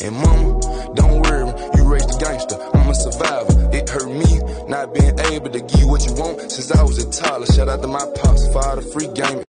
And mama, don't worry, you raised a gangster. I'm a survivor. It hurt me not being able to give you what you want since I was a toddler. Shout out to my pops, father, free game.